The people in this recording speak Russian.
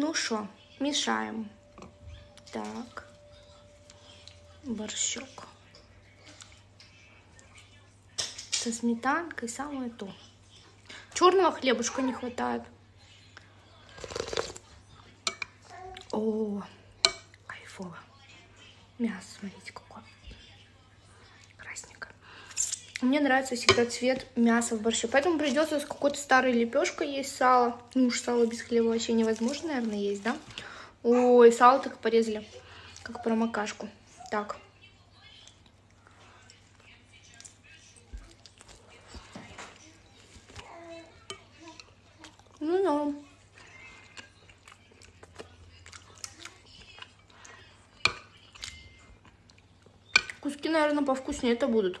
Ну что, мешаем. Так. Борщок. Со сметанкой самое то. Черного хлебушка не хватает. О, кайфово. Мясо, смотрите, какое. Красненькое. Мне нравится всегда цвет мяса в борще. Поэтому придется с какой-то старой лепешкой есть сало. Ну уж сало без хлеба вообще невозможно, наверное, есть, да? Ой, сало так порезали, как промокашку. Так. Ну да. Куски, наверное, повкуснее это будут.